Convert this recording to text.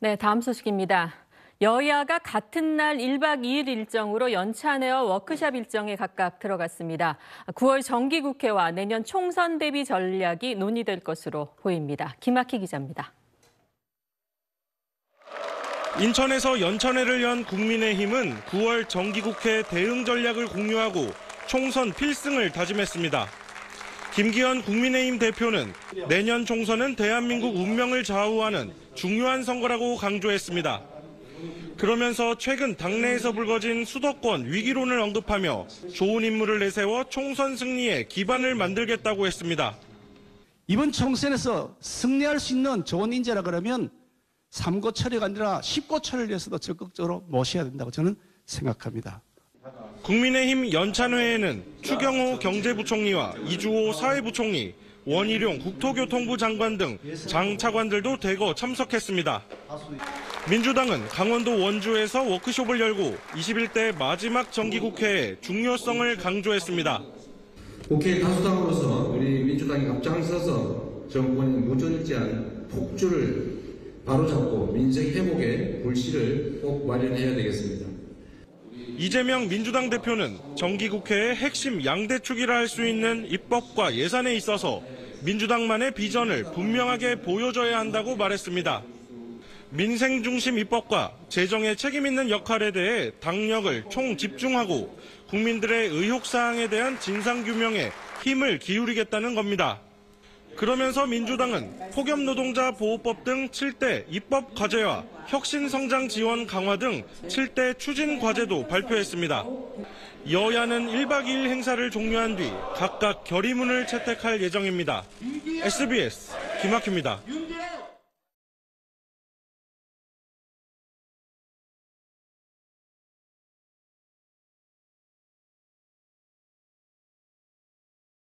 네, 다음 소식입니다. 여야가 같은 날 1박 2일 일정으로 연찬회와 워크샵 일정에 각각 들어갔습니다. 9월 정기국회와 내년 총선 대비 전략이 논의될 것으로 보입니다. 김학희 기자입니다. 인천에서 연천회를 연 국민의힘은 9월 정기국회 대응 전략을 공유하고 총선 필승을 다짐했습니다. 김기현 국민의힘 대표는 내년 총선은 대한민국 운명을 좌우하는 중요한 선거라고 강조했습니다. 그러면서 최근 당내에서 불거진 수도권 위기론을 언급하며 좋은 인물을 내세워 총선 승리에 기반을 만들겠다고 했습니다. 이번 총선에서 승리할 수 있는 좋은 인재라 그러면 삼고 처리가 아니라 십고 처리를 위해서도 적극적으로 모셔야 된다고 저는 생각합니다. 국민의힘 연찬회에는 추경호 경제부총리와 이주호 사회부총리, 원희룡 국토교통부 장관 등 장 차관들도 대거 참석했습니다. 민주당은 강원도 원주에서 워크숍을 열고 21대 마지막 정기국회의 중요성을 강조했습니다. 국회 다수당으로서 우리 민주당이 앞장서서 정권의 무전지한 폭주를 바로잡고 민생 회복의 불씨를 꼭 마련해야 되겠습니다. 이재명 민주당 대표는 정기국회의 핵심 양대축이라 할 수 있는 입법과 예산에 있어서 민주당만의 비전을 분명하게 보여줘야 한다고 말했습니다. 민생 중심 입법과 재정에 책임 있는 역할에 대해 당력을 총 집중하고 국민들의 의혹 사항에 대한 진상 규명에 힘을 기울이겠다는 겁니다. 그러면서 민주당은 폭염노동자 보호법 등 7대 입법 과제와 혁신성장 지원 강화 등 7대 추진 과제도 발표했습니다. 여야는 1박 2일 행사를 종료한 뒤 각각 결의문을 채택할 예정입니다. SBS 김학휘입니다.